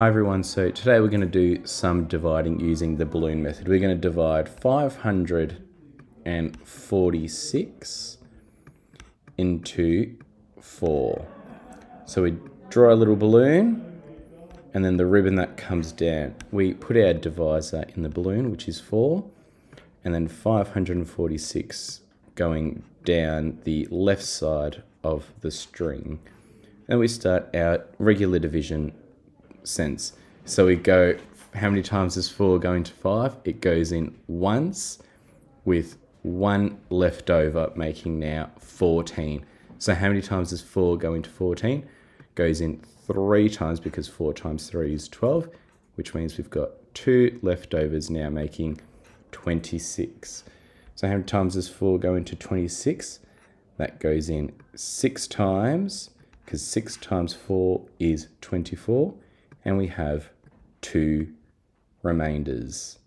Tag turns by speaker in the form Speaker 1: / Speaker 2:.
Speaker 1: Hi everyone, so today we're going to do some dividing using the balloon method. We're going to divide 546 into 4. So we draw a little balloon and then the ribbon that comes down. We put our divisor in the balloon, which is 4, and then 546 going down the left side of the string. And we start our regular division sense. So we go, how many times is 4 going to 5? It goes in once with one left over, making now 14. So how many times does 4 go into 14? Goes in 3 times because 4 times 3 is 12, which means we've got 2 leftovers now making 26. So how many times does 4 go into 26? That goes in 6 times, because 6 times 4 is 24 and we have two remainders.